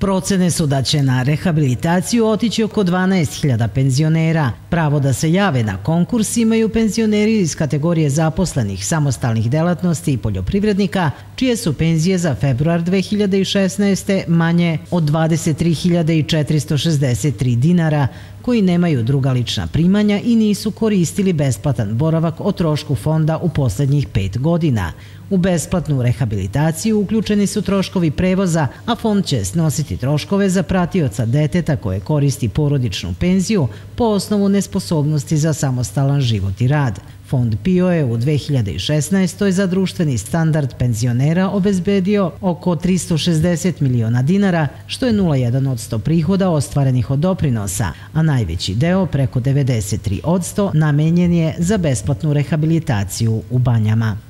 Procene su da će na rehabilitaciju otići oko 12.000 penzionera. Pravo da se jave na konkurs imaju penzioneri iz kategorije zaposlenih, samostalnih delatnosti i poljoprivrednika, čije su penzije za februar 2016. manje od 23.463 dinara, koji nemaju druga lična primanja i nisu koristili besplatan boravak o trošku fonda u poslednjih pet godina. U besplatnu rehabilitaciju uključeni su troškovi prevoza, a fond će snositi troškove za pratioca deteta koje koristi porodičnu penziju po osnovu nesposobnosti za samostalan život i rad. Fond PIO je u 2016. za društveni standard penzionera obezbedio oko 360 miliona dinara, što je 0,1 od 100 prihoda ostvarenih od doprinosa, a najveći deo, preko 93 od 100, namenjen je za besplatnu rehabilitaciju u banjama.